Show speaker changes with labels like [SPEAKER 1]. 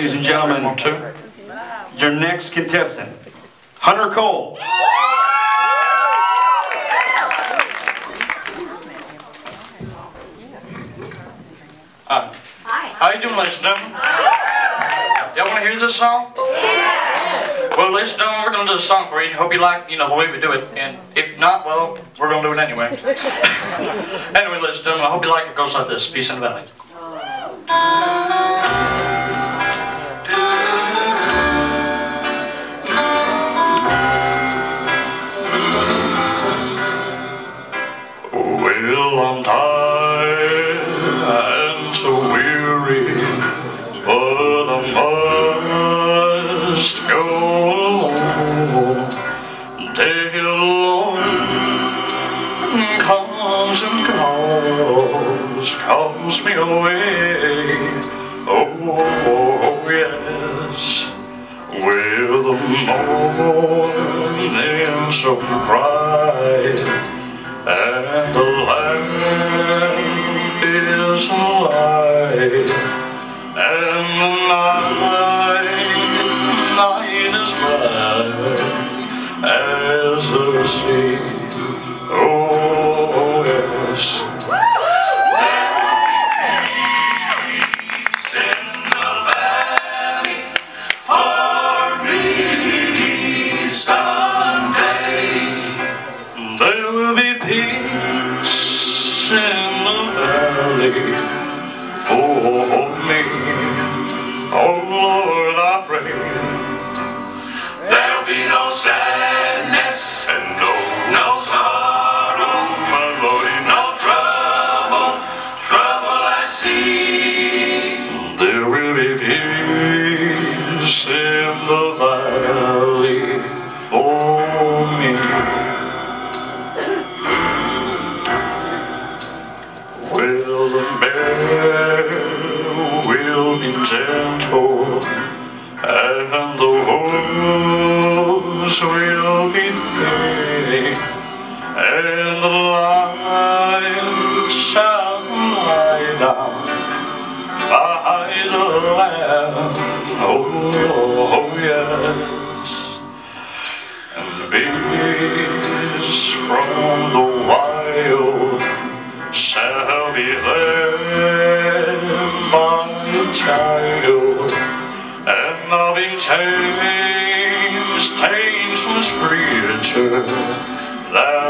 [SPEAKER 1] Ladies and gentlemen, your next contestant, Hunter Cole.
[SPEAKER 2] Uh, Hi. How you doing, ladies and gentlemen? Y'all want to hear this song? Yeah. Well, ladies and gentlemen, we're going to do a song for you. Hope you like, you know, the way we do it. And if not, well, we're going to do it anyway. anyway, ladies and gentlemen, I hope you like it. It goes like this. Peace in the valley. But I must go alone. Day alone comes and goes, calls me away. Oh, yes, with the morning bright. And the land is light, the valley for me. Oh Lord, I pray. There'll be no sadness and no no sorrow, my Lord, no trouble, trouble I see. There will be peace in the valley and the wolves will be tame, and the lion shall lie down by the lamb. Oh, oh yes, and the beast from the wild shall be led by a child, and loving tames, tames from creature that.